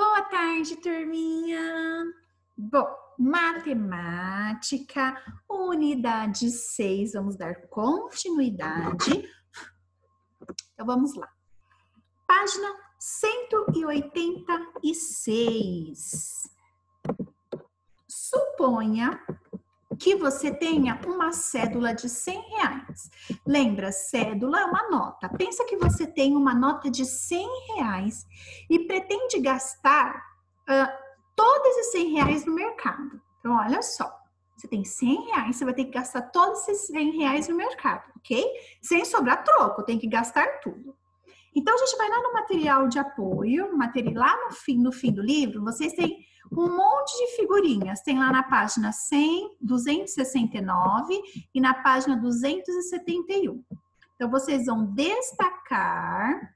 Boa tarde, turminha! Bom, matemática, unidade 6, vamos dar continuidade. Então vamos lá. Página 186. Suponha que você tenha uma cédula de 100 reais. Lembra, cédula é uma nota. Pensa que você tem uma nota de 100 reais e pretende gastar uh, todos esses 100 reais no mercado. Então, olha só. Você tem 100 reais, você vai ter que gastar todos esses 100 reais no mercado, ok? Sem sobrar troco, tem que gastar tudo. Então, a gente vai lá no material de apoio, material, lá no fim, no fim do livro, vocês têm um monte de figurinhas. Tem lá na página 100, 269 e na página 271. Então, vocês vão destacar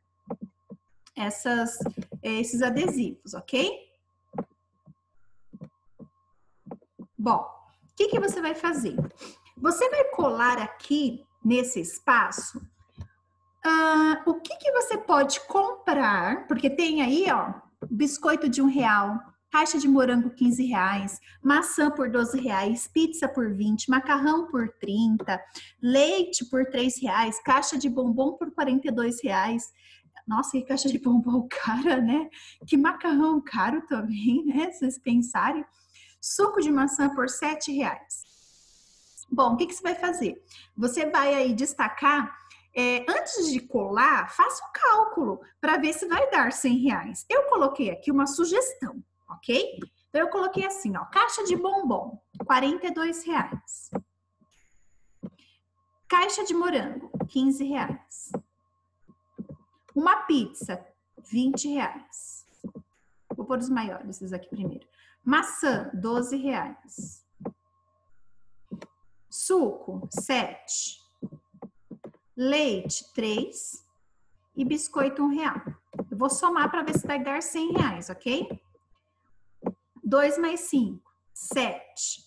essas, esses adesivos, ok? Bom, o que, que você vai fazer? Você vai colar aqui nesse espaço uh, o que, que você pode comprar, porque tem aí, ó, biscoito de um real, caixa de morango 15 reais, maçã por 12 reais, pizza por 20, macarrão por 30, leite por 3 reais, caixa de bombom por 42 reais. Nossa, que caixa de bombom cara, né? Que macarrão caro também, né? Se vocês pensarem. Suco de maçã por 7 reais. Bom, o que, que você vai fazer? Você vai aí destacar é, antes de colar, faça um cálculo para ver se vai dar 100 reais. Eu coloquei aqui uma sugestão ok? Então, eu coloquei assim, ó, caixa de bombom, 42 reais. Caixa de morango, 15 reais. Uma pizza, 20 reais. Vou pôr os maiores, esses aqui primeiro. Maçã, 12 reais. Suco, 7. Leite, 3. E biscoito, 1 real. Eu vou somar para ver se vai dar 100 reais, ok? 2 mais 5, 7.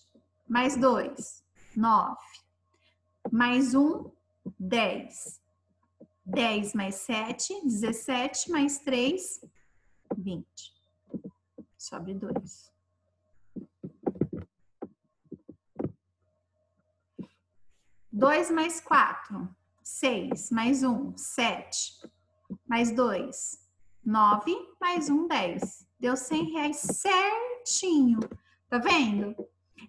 Mais 2, 9. Mais 1, 10. 10 mais 7, 17. Mais 3, 20. Sobe 2. Dois mais quatro, seis, mais um, sete, mais dois, nove, mais um, dez. Deu cem reais certo certinho. Tá vendo?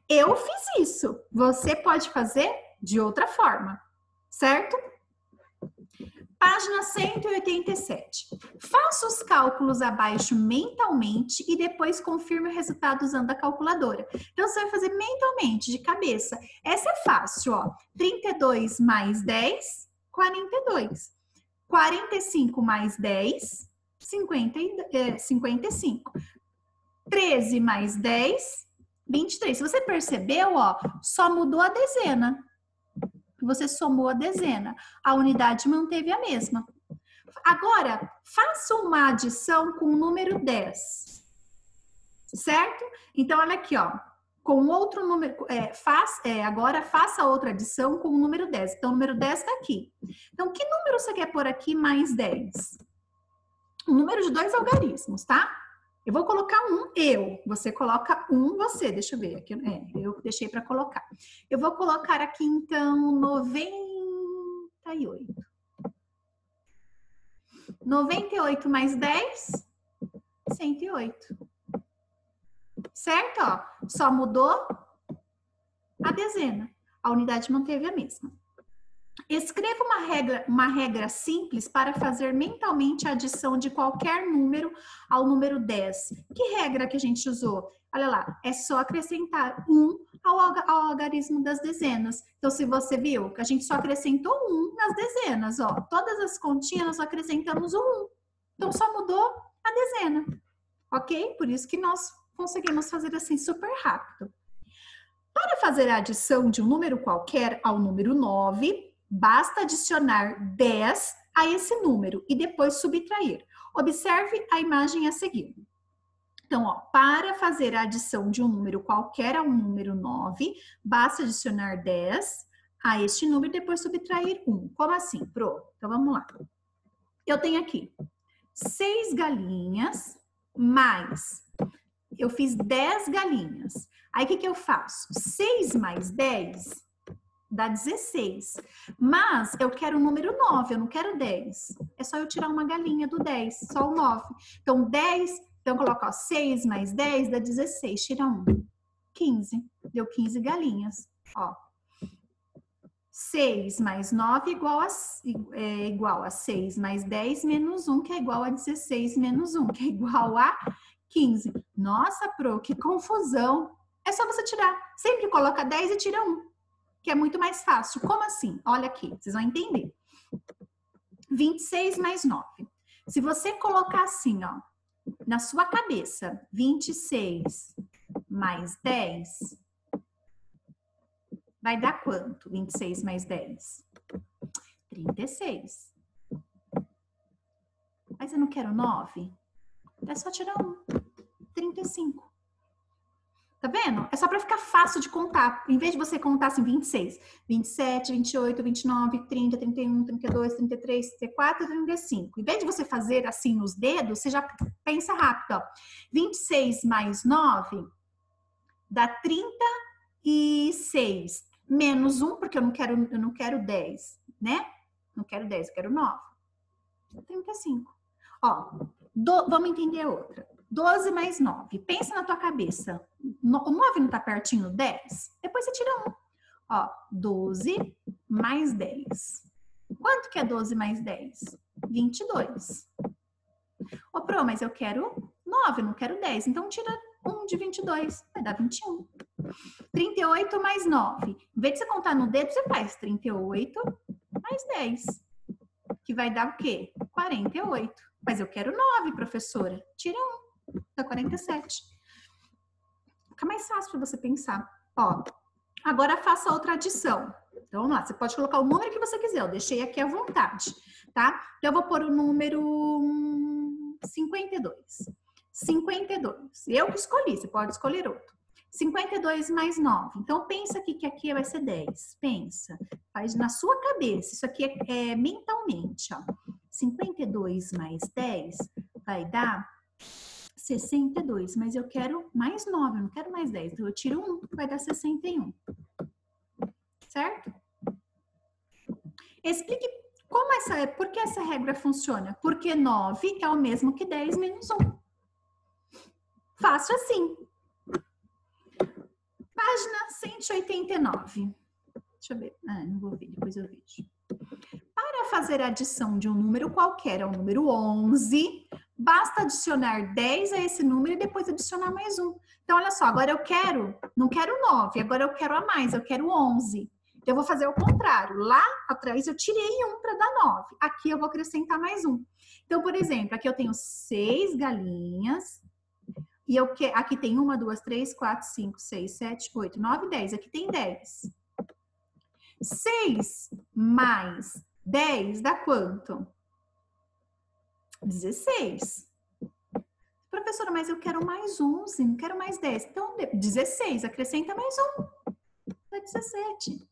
Eu fiz isso. Você pode fazer de outra forma, certo? Página 187. Faça os cálculos abaixo mentalmente e depois confirme o resultado usando a calculadora. Então, você vai fazer mentalmente, de cabeça. Essa é fácil, ó. 32 mais 10, 42. 45 mais 10, 50, é, 55. 13 mais 10, 23. Se você percebeu, ó, só mudou a dezena. Você somou a dezena. A unidade manteve a mesma. Agora, faça uma adição com o número 10. Certo? Então, olha aqui, ó. Com outro número, é, faz, é, agora faça outra adição com o número 10. Então, o número 10 está aqui. Então, que número você quer pôr aqui mais 10? O número de dois algarismos, tá? Eu vou colocar um eu, você coloca um você, deixa eu ver aqui, é, eu deixei para colocar. Eu vou colocar aqui então 98. 98 mais 10, 108. Certo? Ó, só mudou a dezena. A unidade manteve a mesma. Escreva uma regra, uma regra simples para fazer mentalmente a adição de qualquer número ao número 10. Que regra que a gente usou? Olha lá, é só acrescentar 1 ao, ao algarismo das dezenas. Então, se você viu que a gente só acrescentou 1 nas dezenas, ó, todas as continhas nós acrescentamos o 1. Então, só mudou a dezena, ok? Por isso que nós conseguimos fazer assim super rápido. Para fazer a adição de um número qualquer ao número 9, Basta adicionar 10 a esse número e depois subtrair. Observe a imagem a seguir. Então, ó, para fazer a adição de um número qualquer a um número 9, basta adicionar 10 a este número e depois subtrair 1. Como assim, Pro? Então, vamos lá. Eu tenho aqui seis galinhas mais. Eu fiz 10 galinhas. Aí o que, que eu faço? 6 mais 10 dá 16. Mas eu quero o número 9, eu não quero 10. É só eu tirar uma galinha do 10, só o 9. Então, 10, então eu coloco ó, 6 mais 10 dá 16, tira 1. 15. Deu 15 galinhas. Ó. 6 mais 9 igual a, é igual a 6 mais 10 menos 1, que é igual a 16 menos 1, que é igual a 15. Nossa, Pro, que confusão. É só você tirar. Sempre coloca 10 e tira 1, que é muito mais fácil. Como assim? Olha aqui, vocês vão entender. 26 mais 9. Se você colocar assim, ó, na sua cabeça, 26 mais 10, vai dar quanto? 26 mais 10? 36. Mas eu não quero 9? É só tirar um. 35. Tá vendo? É só para ficar fácil de contar. Em vez de você contar assim 26, 27, 28, 29, 30, 31, 32, 33, 34, 35. Em vez de você fazer assim nos dedos, você já pensa rápido, ó. 26 mais 9 dá 36 menos 1, porque eu não quero eu não quero 10, né? Não quero 10, eu quero 9. 35. Ó, do, vamos entender outra. 12 mais 9. Pensa na tua cabeça. o 9 não tá pertinho do 10? Depois você tira 1. Ó, 12 mais 10. Quanto que é 12 mais 10? 22. Ô, Pro, mas eu quero 9, não quero 10. Então, tira 1 de 22. Vai dar 21. 38 mais 9. Em vez de você contar no dedo, você faz 38 mais 10. Que vai dar o quê? 48. Mas eu quero 9, professora. Tira 1 dá 47. Fica mais fácil para você pensar. Ó, agora faça outra adição. Então, vamos lá, você pode colocar o número que você quiser, eu deixei aqui à vontade, tá? Então, eu vou pôr o número 52. 52. Eu que escolhi, você pode escolher outro. 52 mais 9. Então, pensa aqui que aqui vai ser 10. Pensa. Faz na sua cabeça. Isso aqui é, é mentalmente, ó. 52 mais 10 vai dar 62, mas eu quero mais 9, eu não quero mais 10. Então, eu tiro 1, vai dar 61. Certo? Explique como essa, por que essa regra funciona? Porque 9 é o mesmo que 10 menos 1. Fácil assim. Página 189. Deixa eu ver. Ah, não vou ver, depois eu vejo. Para fazer a adição de um número qualquer ao número 11, basta adicionar 10 a esse número e depois adicionar mais um. Então, olha só, agora eu quero, não quero 9, agora eu quero a mais, eu quero 11. Então, eu vou fazer o contrário. Lá atrás eu tirei um para dar 9. Aqui eu vou acrescentar mais um. Então, por exemplo, aqui eu tenho seis galinhas. E eu que, aqui tem uma, duas, três, quatro, cinco, seis, sete, oito, nove, dez. Aqui tem 10. 6 mais 10 dá quanto? 16. Professora, mas eu quero mais 11, não quero mais 10. Então, 16, acrescenta mais um. Dá 17.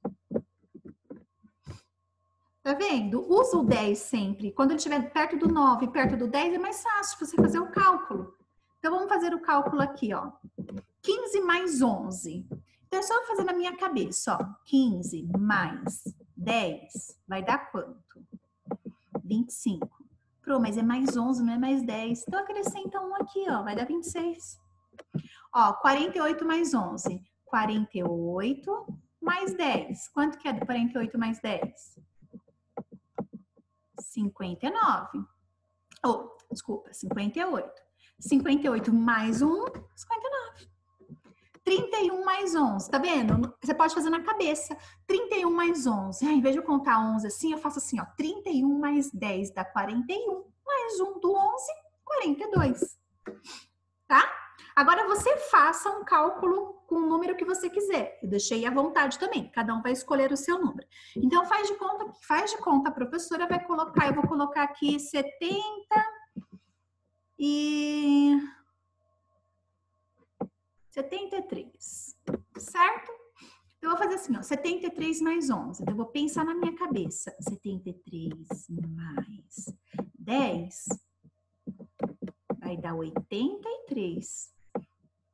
Tá vendo? Usa o 10 sempre. Quando ele estiver perto do 9, perto do 10, é mais fácil você fazer o cálculo. Então, vamos fazer o cálculo aqui, ó. 15 mais 11. Então, é só fazer na minha cabeça, ó. 15 mais 10 vai dar quanto? 25. Pro, mas é mais 11, não é mais 10. Então, acrescenta um aqui, ó, vai dar 26. Ó, 48 mais 11. 48 mais 10. Quanto que é 48 mais 10? 59. Oh, desculpa, 58. 58 mais 1, 59. 31 mais 11, tá vendo? Você pode fazer na cabeça. 31 mais 11. Ah, em vez de eu contar 11 assim, eu faço assim, ó. 31 mais 10 dá 41. Mais 1 do 11, 42. Tá? Agora você faça um cálculo com o número que você quiser. Eu deixei à vontade também. Cada um vai escolher o seu número. Então faz de conta, faz de conta, a professora vai colocar, eu vou colocar aqui 70 e 73, certo? Eu vou fazer assim, ó, 73 mais 11. Então, eu vou pensar na minha cabeça. 73 mais 10 vai dar 83.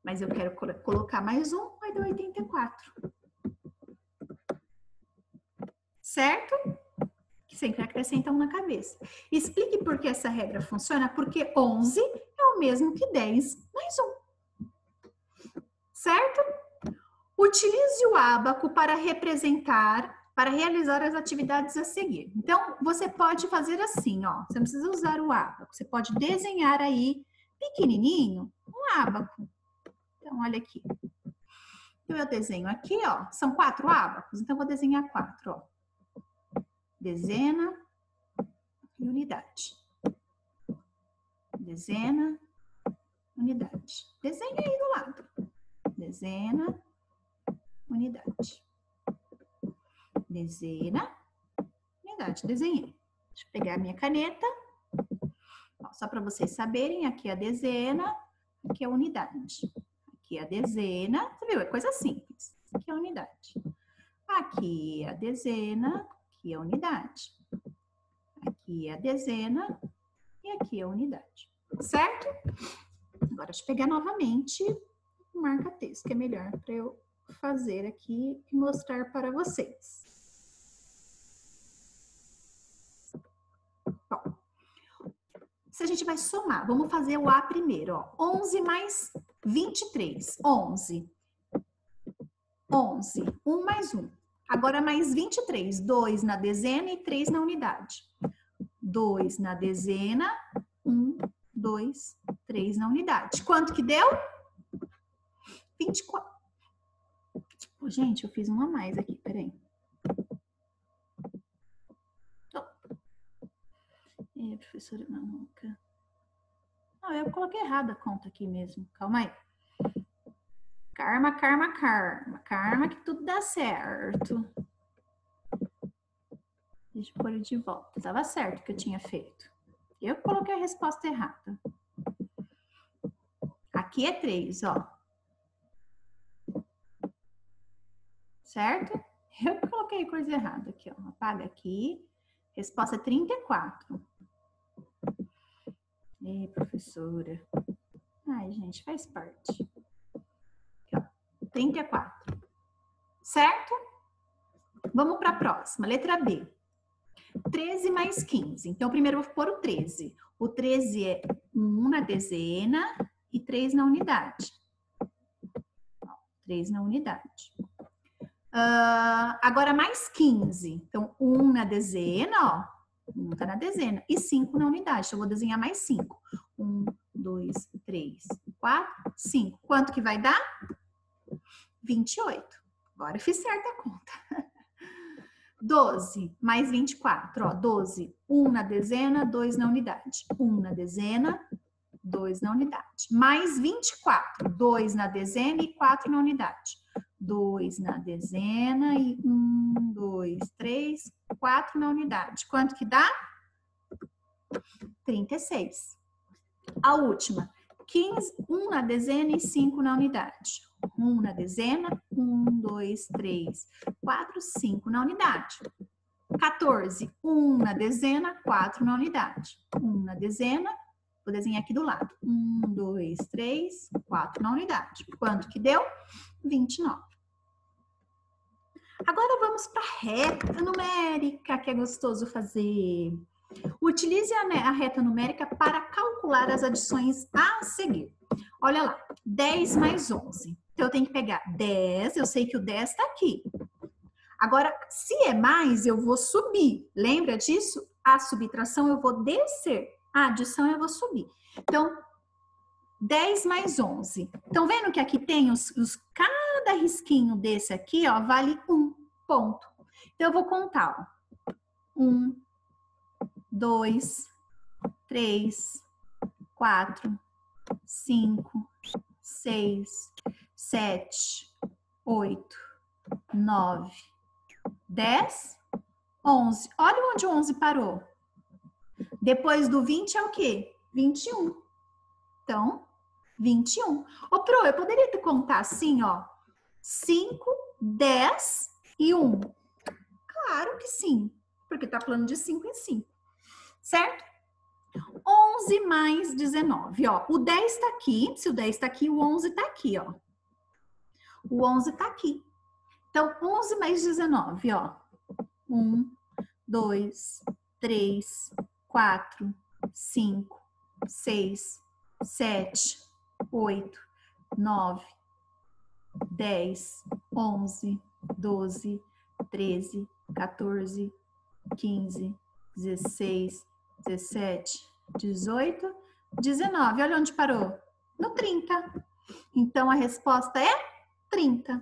Mas eu quero colocar mais um, vai dar 84. Certo? Sempre acrescenta um na cabeça. Explique por que essa regra funciona, porque 11 é o mesmo que 10 mais 1. Certo? Utilize o ábaco para representar para realizar as atividades a seguir. Então, você pode fazer assim, ó. Você não precisa usar o ábaco. Você pode desenhar aí, pequenininho, um ábaco. Então, olha aqui. Então, eu desenho aqui, ó. São quatro ábacos, então, eu vou desenhar quatro, ó. Dezena e unidade. Dezena, unidade. Desenha aí do lado. Dezena, unidade dezena, unidade, desenhei. Deixa eu pegar a minha caneta. Só para vocês saberem, aqui é a dezena, aqui é a unidade. Aqui é a dezena, você viu? É coisa simples. Aqui é a unidade. Aqui é a dezena, aqui é a unidade. Aqui é a dezena e aqui é a unidade. Certo? Agora, deixa eu pegar novamente o marca-texto, que é melhor para eu fazer aqui e mostrar para vocês. se a gente vai somar, vamos fazer o A primeiro, ó. 11 mais 23, 11. 11, 1 mais 1. Agora mais 23, 2 na dezena e 3 na unidade. 2 na dezena, 1, 2, 3 na unidade. Quanto que deu? 24. Gente, eu fiz uma a mais aqui, peraí. É, professora Manuca. Não, eu coloquei errado a conta aqui mesmo. Calma aí. Karma, karma, karma. Karma que tudo dá certo. Deixa eu pôr de volta. Tava certo que eu tinha feito. Eu coloquei a resposta errada. Aqui é 3, ó. Certo? Eu coloquei coisa errada aqui, ó. Apaga aqui. Resposta é 34. Ei, professora. Ai, gente, faz parte. Aqui, ó, 34. Certo? Vamos para a próxima, letra B. 13 mais 15. Então, primeiro eu vou pôr o 13. O 13 é 1 na dezena e 3 na unidade. 3 na unidade. Uh, agora, mais 15. Então, 1 na dezena, ó. 1 está na dezena. E 5 na unidade. Então, eu vou desenhar mais 5. 1, 2, 3, 4, 5. Quanto que vai dar? 28. Agora eu fiz certa a conta. 12 mais 24, ó, 12. 1 na dezena, 2 na unidade. 1 na dezena, 2 na unidade. Mais 24, 2 na dezena e 4 na unidade. 2 na dezena e 1, 2, 3, 4 na unidade. Quanto que dá? 36. A última, 15, 1 na dezena e 5 na unidade. 1 na dezena, 1, 2, 3, 4, 5 na unidade. 14, 1 na dezena, 4 na unidade. 1 na dezena, vou desenhar aqui do lado. 1, 2, 3, 4 na unidade. Quanto que deu? 29. Agora vamos para a reta numérica, que é gostoso fazer. Utilize a, reta numérica para calcular as adições a seguir. Olha lá, 10 mais 11. Então, eu tenho que pegar 10, eu sei que o 10 está aqui. Agora, se é mais, eu vou subir. Lembra disso? A subtração eu vou descer, a adição eu vou subir. Então, 10 mais 11. Estão vendo que aqui tem os, os, cada risquinho desse aqui, ó, vale um ponto. Então, eu vou contar, ó. 1, dois, três, quatro, cinco, seis, sete, oito, nove, dez, onze. Olha onde o onze parou. Depois do 20 é o quê? 21. Então, 21. Ô, Pro, eu poderia te contar assim, ó. 5, 10 e 1. Claro que sim, porque tá falando de 5 em 5 certo? 11 mais 19, ó. O 10 tá aqui, se o 10 tá aqui, o 11 tá aqui, ó. O 11 tá aqui. Então, 11 mais 19, ó. 1, 2, 3, 4, 5, 6, 7, 8, 9, 10, 11, 12, 13, 14, 15, 16, 17, 18, 19. Olha onde parou. No 30. Então, a resposta é 30.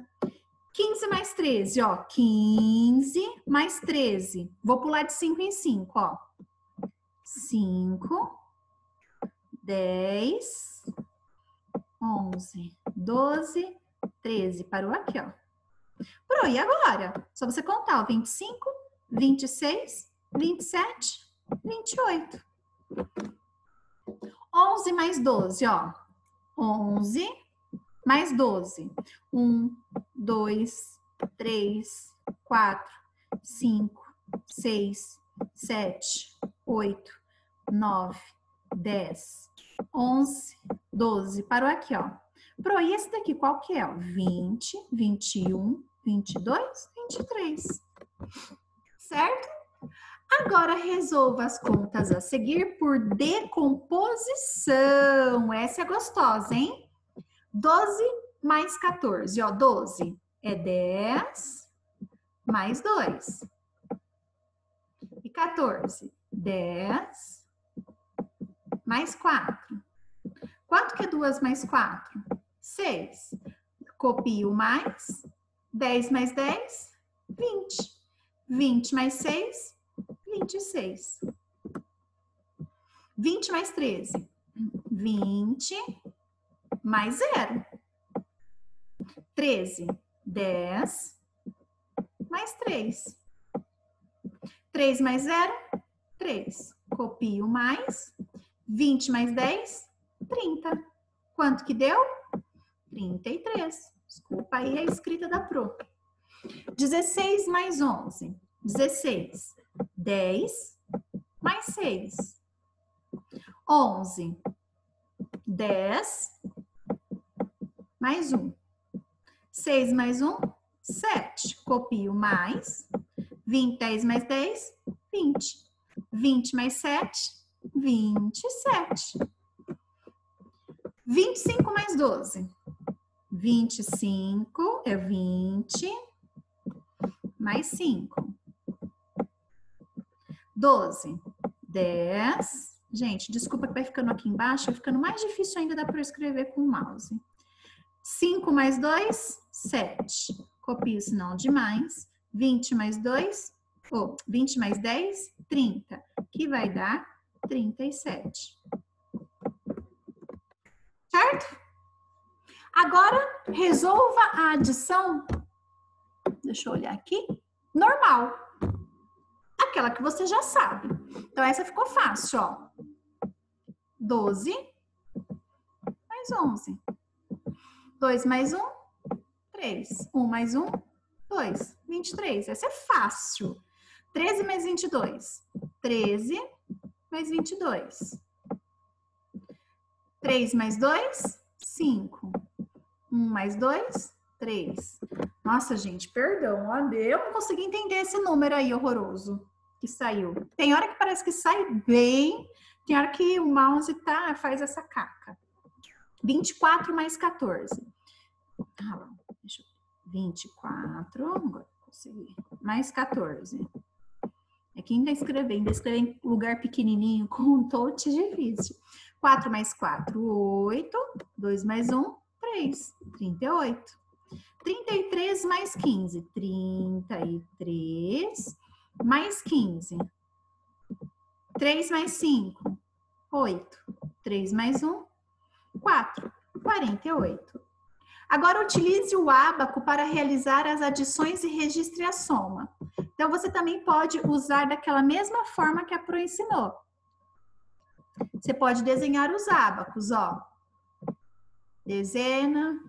15 mais 13, ó. 15 mais 13. Vou pular de 5 em 5, ó. 5, 10, 11, 12, 13. Parou aqui, ó. Pro, e agora? Só você contar, ó. 25, 26, 27, 28. 11 mais 12, ó. 11 mais 12. 1, 2, 3, 4, 5, 6, 7, 8, 9, 10, 11, 12. Parou aqui, ó. Pro, esse daqui qual que é? 20, 21, 22, 23. Certo? Agora resolva as contas a seguir por decomposição. Essa é gostosa, hein? 12 mais 14, ó, 12 é 10 mais 2. E 14, 10 mais 4. Quanto que é 2 mais 4? 6. Copio mais. 10 mais 10, 20. 20 mais 6, 26. 20 mais 13. 20 mais 0. 13. 10 mais 3. 3 mais 0, 3. Copio mais. 20 mais 10, 30. Quanto que deu? 33. Desculpa aí a escrita da Pro. 16 mais 11. 16. 10 mais 6. 11. 10 mais 1. 6 mais 1, 7. Copio mais. 20, 10 mais 10, 20. 20 mais 7, 27. 25 mais 12. 25 é 20 mais 5. 12, 10. Gente, desculpa que vai ficando aqui embaixo, vai ficando mais difícil ainda dá para escrever com o mouse. 5 mais 2, 7. Copio o sinal de mais. 20 mais 2, ou oh, 20 mais 10, 30, que vai dar 37. Certo? Agora, resolva a adição. Deixa eu olhar aqui. Normal aquela que você já sabe. Então, essa ficou fácil, ó. 12 mais 11. 2 mais 1, 3. 1 mais 1, 2. 23. Essa é fácil. 13 mais 22. 13 mais 22. 3 mais 2, 5. 1 mais 2, 3. Nossa, gente, perdão. Eu não consegui entender esse número aí horroroso que saiu. Tem hora que parece que sai bem, tem hora que o mouse tá, faz essa caca. 24 mais 14. Ah, lá, deixa eu... 24, agora consegui. Mais 14. É que ainda escrever, ainda escrever em lugar pequenininho com um touch difícil. 4 mais 4, 8. 2 mais 1, 3. 38. 33 mais 15, 33 mais 15. 3 mais 5, 8. 3 mais 1, 4. 48. Agora utilize o ábaco para realizar as adições e registre a soma. Então você também pode usar daquela mesma forma que a Pro ensinou. Você pode desenhar os ábacos, ó. Dezena,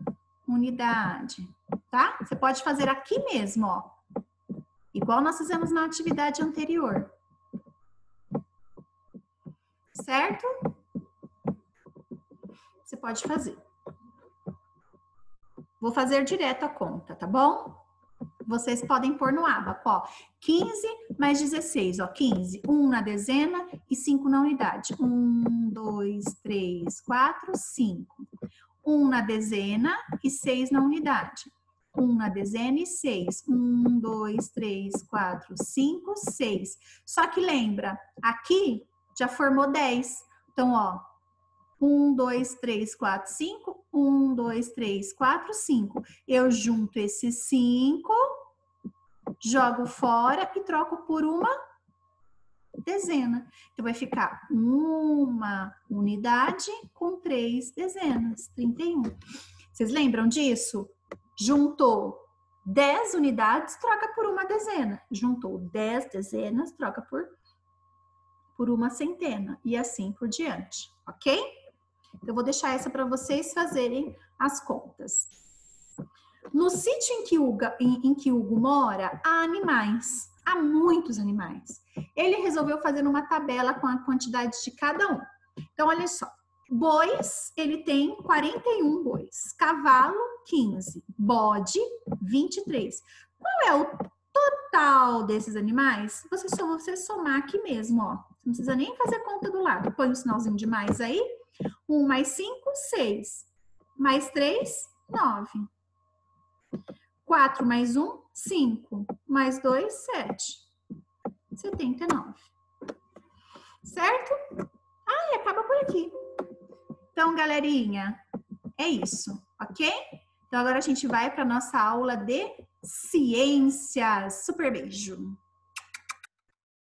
unidade, tá? Você pode fazer aqui mesmo, ó igual nós fizemos na atividade anterior. certo? Você pode fazer. Vou fazer direto a conta, tá bom? Vocês podem pôr no abaco, ó. 15 mais 16, ó. 15. 1 na dezena e 5 na unidade. 1, 2, 3, 4, 5. 1 na dezena e 6 na unidade. 1 na dezena e 6. 1, 2, 3, 4, 5, 6. Só que lembra, aqui já formou 10. Então, ó, 1, 2, 3, 4, 5. 1, 2, 3, 4, 5. Eu junto esses 5, jogo fora e troco por uma dezena. Então, vai ficar uma unidade com três dezenas, 31. Vocês lembram disso? Juntou 10 unidades, troca por uma dezena. Juntou 10 dezenas, troca por, por uma centena. E assim por diante, ok? Então, eu vou deixar essa para vocês fazerem as contas. No sítio em que, Hugo, em, em que Hugo mora, há animais. Há muitos animais. Ele resolveu fazer uma tabela com a quantidade de cada um. Então, olha só. Bois, ele tem 41 bois. Cavalo, 15. Bode, 23. Qual é o total desses animais? Você só você somar aqui mesmo, ó. Não precisa nem fazer conta do lado. Põe um sinalzinho de mais aí. 1 mais 5, 6. Mais 3, 9. 4 mais 1, 5. Mais 2, 7. 79. Certo? Ah, e acaba por aqui. Então, galerinha, é isso, ok? Então, agora a gente vai para nossa aula de ciências. Super beijo!